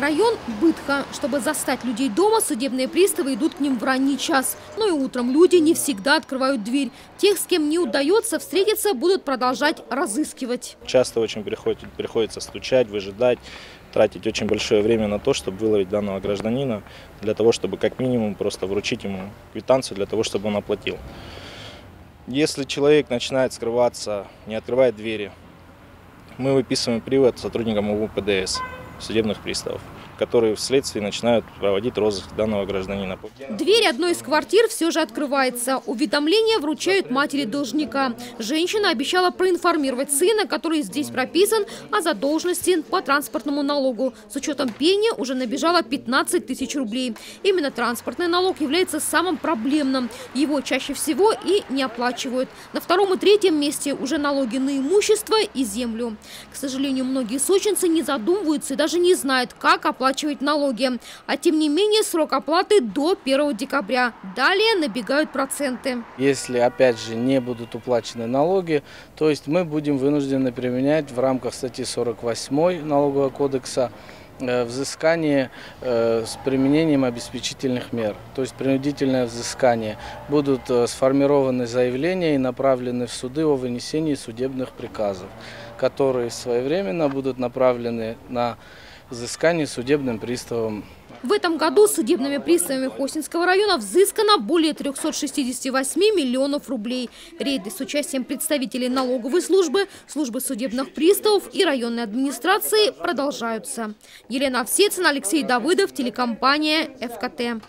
Район Бытха. Чтобы застать людей дома, судебные приставы идут к ним в ранний час. Но и утром люди не всегда открывают дверь. Тех, с кем не удается встретиться, будут продолжать разыскивать. Часто очень приходится, приходится стучать, выжидать, тратить очень большое время на то, чтобы выловить данного гражданина, для того, чтобы как минимум просто вручить ему квитанцию, для того, чтобы он оплатил. Если человек начинает скрываться, не открывает двери, мы выписываем привод сотрудникам УПДС, судебных приставов которые вследствие начинают проводить розыск данного гражданина. Дверь одной из квартир все же открывается. Уведомления вручают матери должника. Женщина обещала проинформировать сына, который здесь прописан, о задолженности по транспортному налогу. С учетом пени уже набежало 15 тысяч рублей. Именно транспортный налог является самым проблемным. Его чаще всего и не оплачивают. На втором и третьем месте уже налоги на имущество и землю. К сожалению, многие сочинцы не задумываются и даже не знают, как оплачивать оплачивать налоги. А тем не менее срок оплаты до 1 декабря. Далее набегают проценты. Если опять же не будут уплачены налоги, то есть мы будем вынуждены применять в рамках статьи 48 налогового кодекса э, взыскание э, с применением обеспечительных мер, то есть принудительное взыскание. Будут э, сформированы заявления и направлены в суды о вынесении судебных приказов, которые своевременно будут направлены на взыскание судебным приставом. В этом году судебными приставами Хосинского района взыскано более 368 миллионов рублей. Рейды с участием представителей налоговой службы, службы судебных приставов и районной администрации продолжаются. Елена Овсецина, Алексей Давыдов, телекомпания «ФКТ».